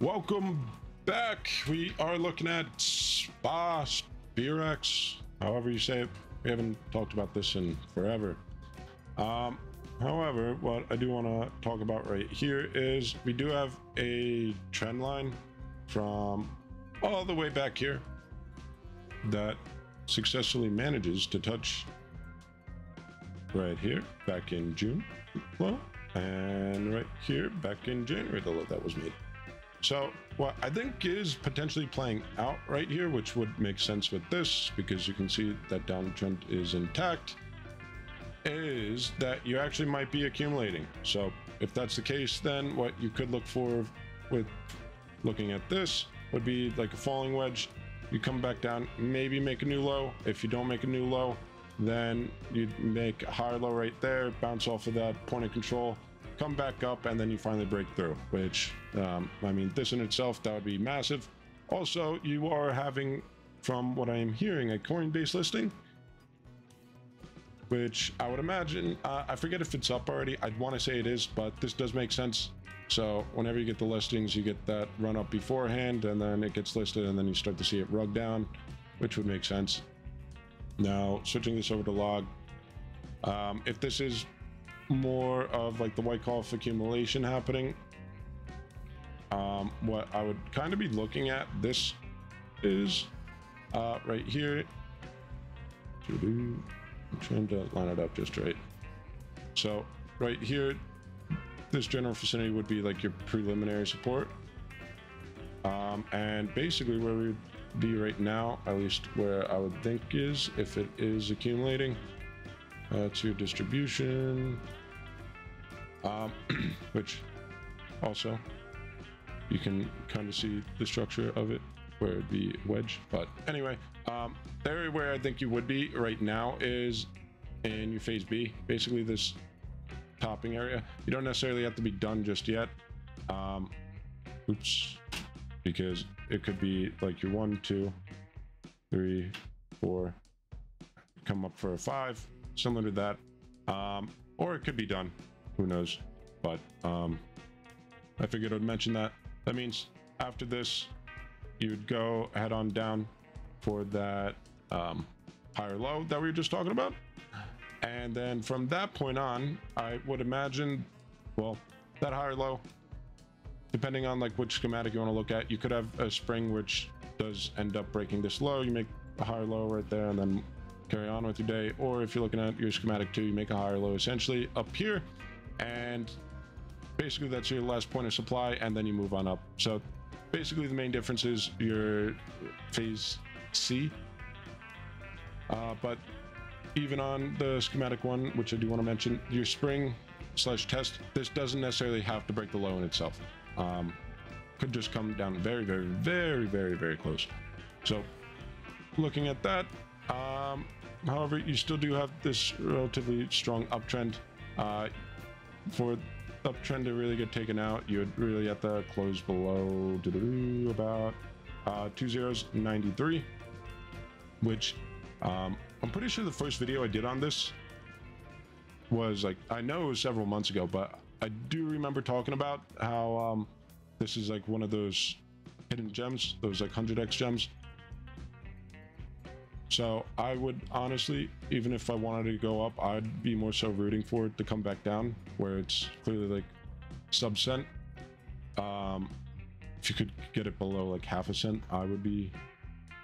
Welcome back. We are looking at Spa Sperax, however you say it. We haven't talked about this in forever. Um, however, what I do want to talk about right here is we do have a trend line from all the way back here that successfully manages to touch right here back in June low and right here back in January the low that was made. So what I think is potentially playing out right here, which would make sense with this because you can see that downtrend is intact, is that you actually might be accumulating. So if that's the case, then what you could look for with looking at this would be like a falling wedge. You come back down, maybe make a new low. If you don't make a new low, then you'd make a higher low right there, bounce off of that point of control, come back up, and then you finally break through, which, um, I mean, this in itself, that would be massive. Also, you are having, from what I am hearing, a Coinbase listing, which I would imagine, uh, I forget if it's up already. I'd want to say it is, but this does make sense. So whenever you get the listings, you get that run up beforehand, and then it gets listed, and then you start to see it rug down, which would make sense. Now, switching this over to log, um, if this is more of like the Wyckoff accumulation happening, um, what I would kind of be looking at this is uh, right here. I'm trying to line it up just right. So right here, this general vicinity would be like your preliminary support. Um, and basically where we would be right now, at least where I would think is, if it is accumulating, uh, to distribution, um, which also you can kind of see the structure of it where it'd be wedge. But anyway, um, the area where I think you would be right now is in your phase B, basically this topping area. You don't necessarily have to be done just yet. Um, oops, because it could be like your one, two, three, four, come up for a five, similar to that. Um, or it could be done, who knows? But um, I figured I'd mention that. That means after this, you'd go head on down for that um, higher low that we were just talking about. And then from that point on, I would imagine, well, that higher low, depending on like which schematic you want to look at, you could have a spring which does end up breaking this low. You make a higher low right there and then carry on with your day. Or if you're looking at your schematic two, you make a higher low essentially up here. And basically that's your last point of supply and then you move on up. So basically the main difference is your phase C. Uh, but even on the schematic one, which I do want to mention, your spring slash test, this doesn't necessarily have to break the low in itself. Um, could just come down very, very, very, very, very close. So looking at that, um, however, you still do have this relatively strong uptrend. Uh, for uptrend to really get taken out, you would really have to close below about uh, two zeros, 93, which um, I'm pretty sure the first video I did on this was like, I know it was several months ago, but I do remember talking about how um, this is like one of those hidden gems, those like 100x gems. So I would honestly, even if I wanted to go up, I'd be more so rooting for it to come back down where it's clearly like sub cent. Um, if you could get it below like half a cent, I would be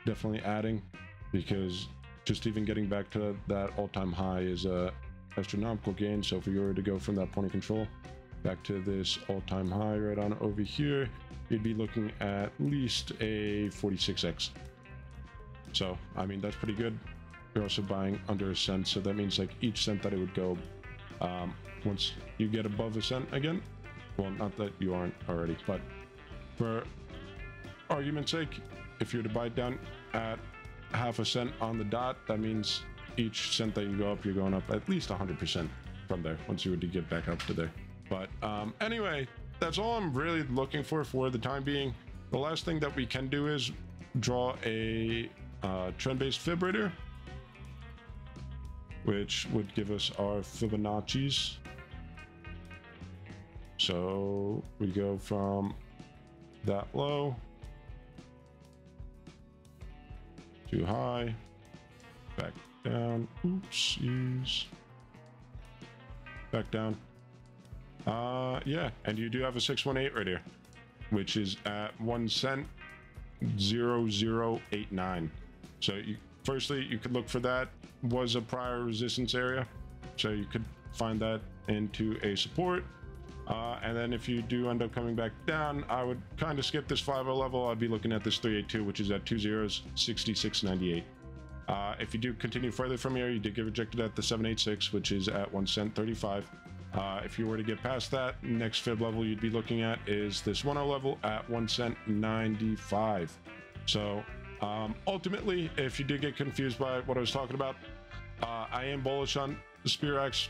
definitely adding because just even getting back to that all-time high is a astronomical gain. So if we were to go from that point of control back to this all-time high right on over here, you'd be looking at least a 46x. So, I mean, that's pretty good. You're also buying under a cent, so that means like each cent that it would go, um, once you get above a cent again, well, not that you aren't already, but for argument's sake, if you were to buy it down at half a cent on the dot, that means each cent that you go up, you're going up at least 100% from there once you were to get back up to there. But um, anyway, that's all I'm really looking for for the time being. The last thing that we can do is draw a uh, trend-based fibrator, which would give us our Fibonacci's. So we go from that low. to high. Back down. Oops. Back down. Uh, yeah, and you do have a 618 right here, which is at one cent 0089. So you firstly you could look for that was a prior resistance area. So you could find that into a support. Uh, and then if you do end up coming back down, I would kind of skip this 5 level. I'd be looking at this 382, which is at two zeros, 66.98. Uh, if you do continue further from here, you did get rejected at the 786, which is at 1 cent 35. Uh, if you were to get past that, next fib level you'd be looking at is this 10 level at 1 cent 95. So um, ultimately, if you did get confused by what I was talking about, uh, I am bullish on the Sperax.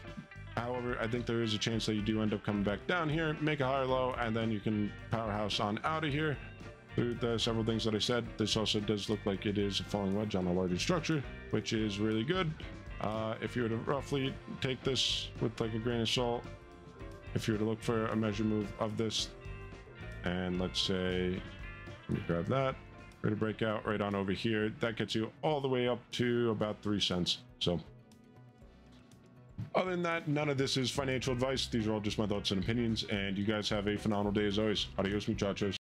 However, I think there is a chance that you do end up coming back down here, make a higher low, and then you can powerhouse on out of here through the several things that I said. This also does look like it is a falling wedge on a larger structure, which is really good. Uh, if you were to roughly take this with like a grain of salt, if you were to look for a measure move of this, and let's say, let me grab that, we're to break out right on over here. That gets you all the way up to about three cents. So other than that, none of this is financial advice. These are all just my thoughts and opinions, and you guys have a phenomenal day as always. Adios, muchachos.